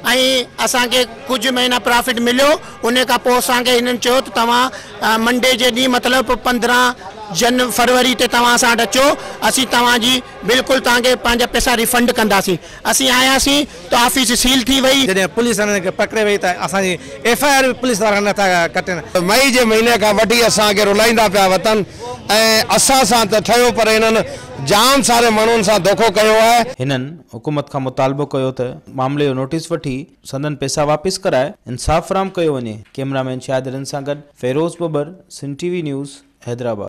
ऐं महीना प्रॉफिट मिलियो, उन खां मंडे जे ॾींहुं मतिलबु पंद्रहं जन, फरवरी ते तव्हां असां वटि अचो। पैसा रिफंड कंदासीं। असीं आयासीं त ऑफ़िस सील थी वई। जॾहिं पुलिस पकिड़े त असांजी एफ़ आई आर बि पुलिस वारा नथा कटनि। मई जे महीने खां वठी असांखे रुलाईंदा पिया वतन असां पर जाम सारे माण्हुनि सां धोखो कयो आहे। हिननि हुकूमत खां मुतालबो कयो त मामले जो नोटिस वठी सदन पैसा वापस कराए, इंसाफ़ फराम कयो वञे। कैमरामैन शाहिद गॾु, फेरोज़ बबर, सिन टीवी न्यूज़, हैदराबाद।